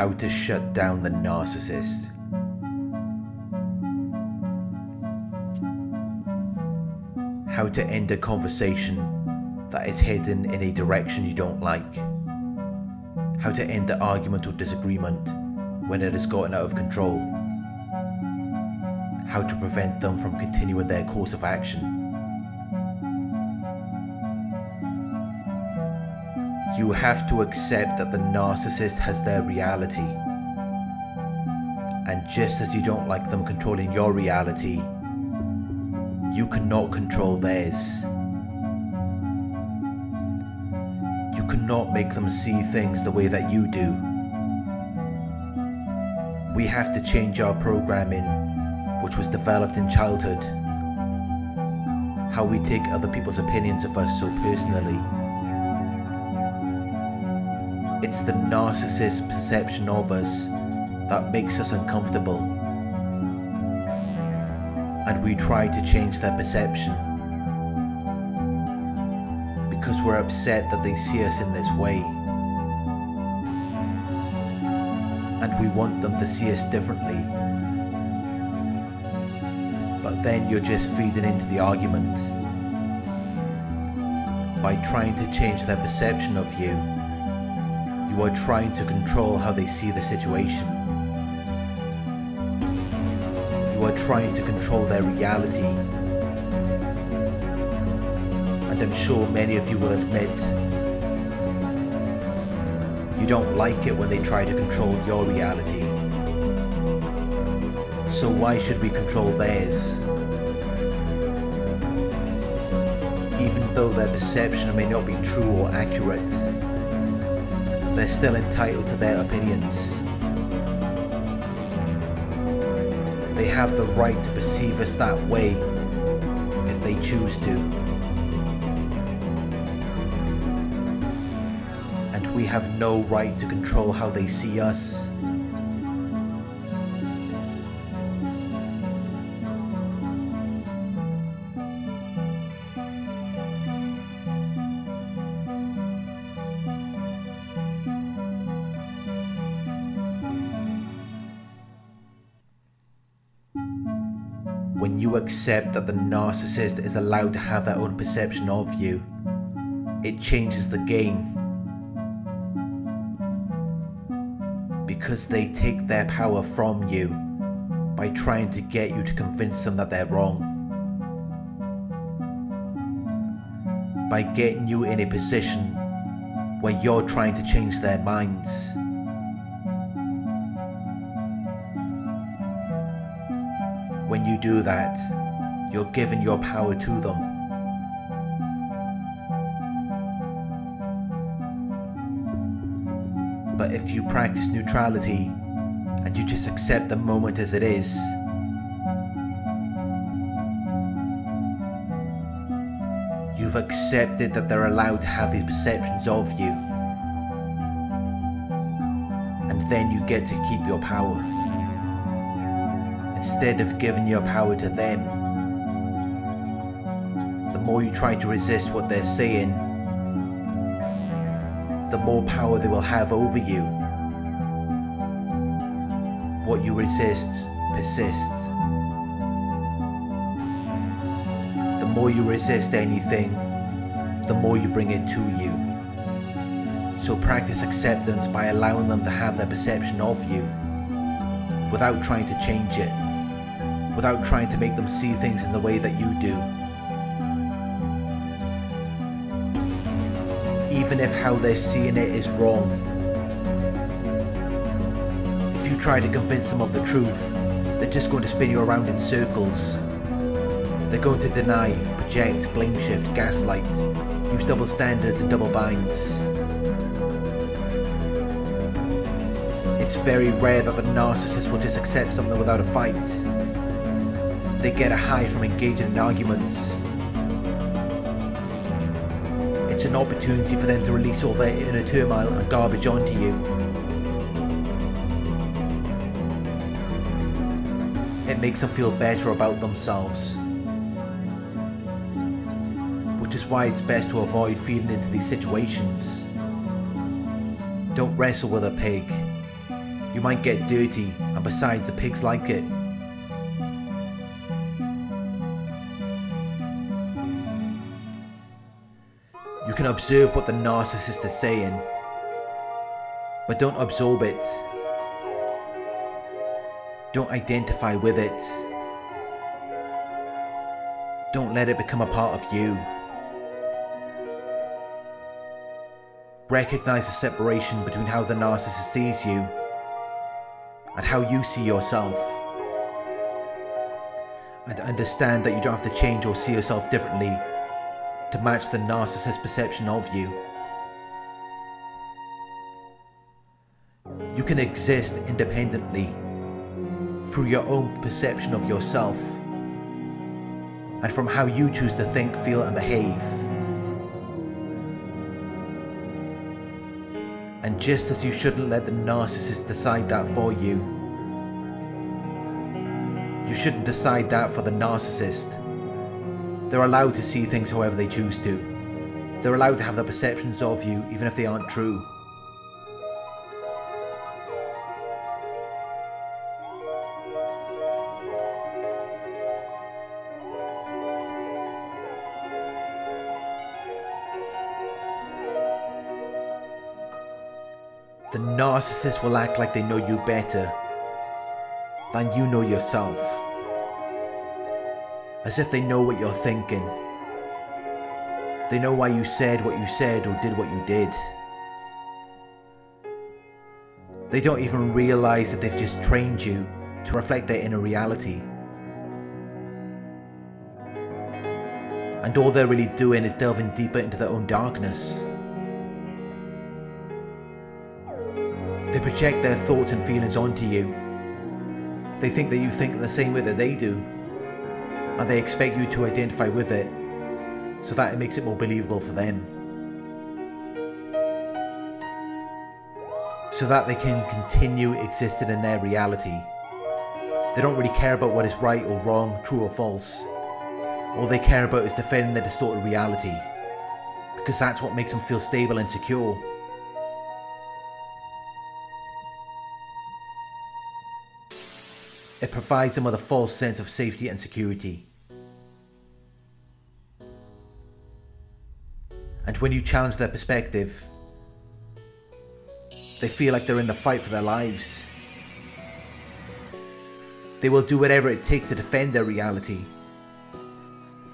how to shut down the narcissist. How to end a conversation that is heading in a direction you don't like. How to end the argument or disagreement when it has gotten out of control. How to prevent them from continuing their course of action. You have to accept that the narcissist has their reality. And just as you don't like them controlling your reality, you cannot control theirs. You cannot make them see things the way that you do. We have to change our programming, which was developed in childhood. How we take other people's opinions of us so personally. It's the narcissist's perception of us that makes us uncomfortable. And we try to change their perception. Because we're upset that they see us in this way. And we want them to see us differently. But then you're just feeding into the argument. By trying to change their perception of you, you are trying to control how they see the situation. You are trying to control their reality. And I'm sure many of you will admit you don't like it when they try to control your reality. So why should we control theirs? Even though their perception may not be true or accurate, they're still entitled to their opinions. They have the right to perceive us that way if they choose to. And we have no right to control how they see us. You accept that the narcissist is allowed to have their own perception of you, it changes the game. Because they take their power from you by trying to get you to convince them that they're wrong. By getting you in a position where you're trying to change their minds. When you do that, you're giving your power to them. But if you practice neutrality and you just accept the moment as it is, you've accepted that they're allowed to have these perceptions of you. And then you get to keep your power instead of giving your power to them. The more you try to resist what they're saying, the more power they will have over you. What you resist persists. The more you resist anything, the more you bring it to you. So practice acceptance by allowing them to have their perception of you without trying to change it without trying to make them see things in the way that you do. Even if how they're seeing it is wrong. If you try to convince them of the truth, they're just going to spin you around in circles. They're going to deny, project, blame shift, gaslight, use double standards and double binds. It's very rare that the narcissist will just accept something without a fight. They get a high from engaging in arguments. It's an opportunity for them to release all their inner turmoil and garbage onto you. It makes them feel better about themselves. Which is why it's best to avoid feeding into these situations. Don't wrestle with a pig. You might get dirty, and besides, the pigs like it. Can observe what the narcissist is saying, but don't absorb it. Don't identify with it. Don't let it become a part of you. Recognize the separation between how the narcissist sees you and how you see yourself. And understand that you don't have to change or see yourself differently to match the narcissist's perception of you. You can exist independently through your own perception of yourself and from how you choose to think, feel, and behave. And just as you shouldn't let the narcissist decide that for you, you shouldn't decide that for the narcissist. They're allowed to see things however they choose to. They're allowed to have their perceptions of you even if they aren't true. The narcissist will act like they know you better than you know yourself. As if they know what you're thinking. They know why you said what you said or did what you did. They don't even realize that they've just trained you to reflect their inner reality. And all they're really doing is delving deeper into their own darkness. They project their thoughts and feelings onto you. They think that you think the same way that they do, and they expect you to identify with it so that it makes it more believable for them. So that they can continue existing in their reality. They don't really care about what is right or wrong, true or false. All they care about is defending their distorted reality, because that's what makes them feel stable and secure. It provides them with a false sense of safety and security. And when you challenge their perspective, they feel like they're in the fight for their lives. They will do whatever it takes to defend their reality.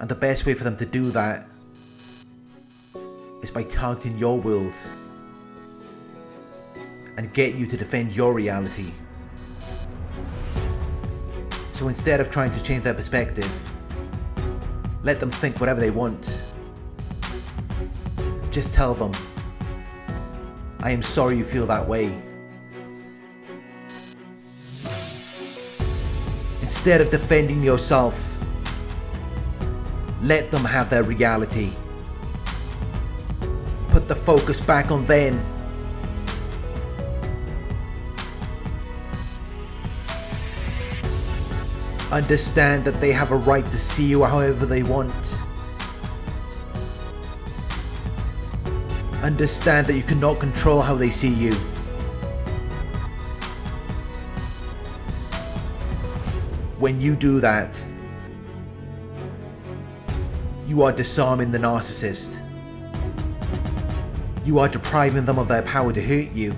And the best way for them to do that is by targeting your world and get you to defend your reality. So instead of trying to change their perspective, let them think whatever they want. Just tell them, I am sorry you feel that way. Instead of defending yourself, let them have their reality. Put the focus back on them Understand that they have a right to see you however they want. Understand that you cannot control how they see you. When you do that, you are disarming the narcissist. You are depriving them of their power to hurt you.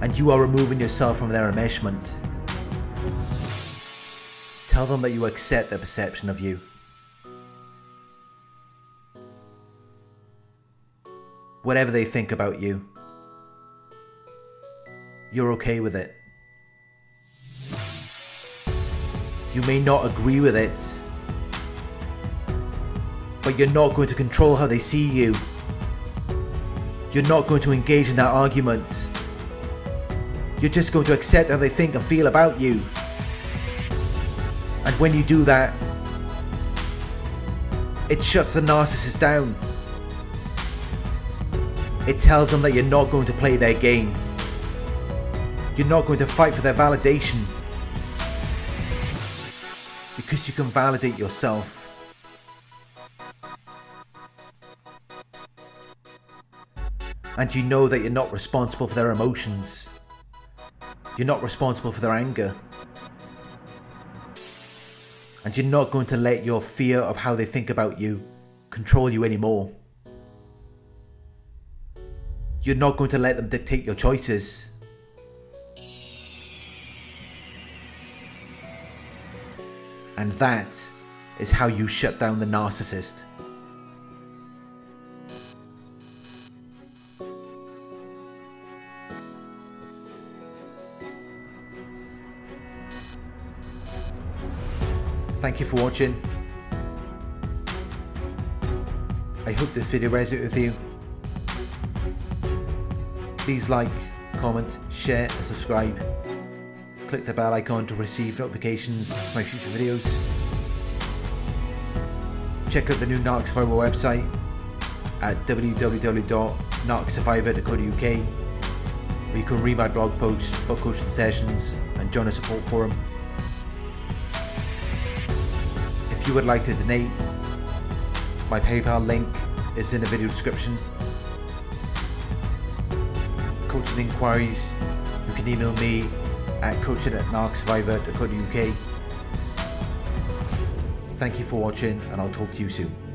And you are removing yourself from their enmeshment. Tell them that you accept their perception of you. Whatever they think about you, you're okay with it. You may not agree with it, but you're not going to control how they see you. You're not going to engage in that argument. You're just going to accept how they think and feel about you. And when you do that, it shuts the narcissist down. It tells them that you're not going to play their game. You're not going to fight for their validation. Because you can validate yourself. And you know that you're not responsible for their emotions. You're not responsible for their anger. And you're not going to let your fear of how they think about you control you anymore. You're not going to let them dictate your choices. And that is how you shut down the narcissist. Thank you for watching. I hope this video resonated with you. Please like, comment, share and subscribe. Click the bell icon to receive notifications of my future videos. Check out the new Narc Survivor website at www.narcsurvivor.co.uk where you can read my blog posts, book coaching sessions and join a support forum. If you would like to donate, my PayPal link is in the video description. Coaching inquiries, you can email me at coaching at narcsurvivor.co.uk. Thank you for watching and I'll talk to you soon.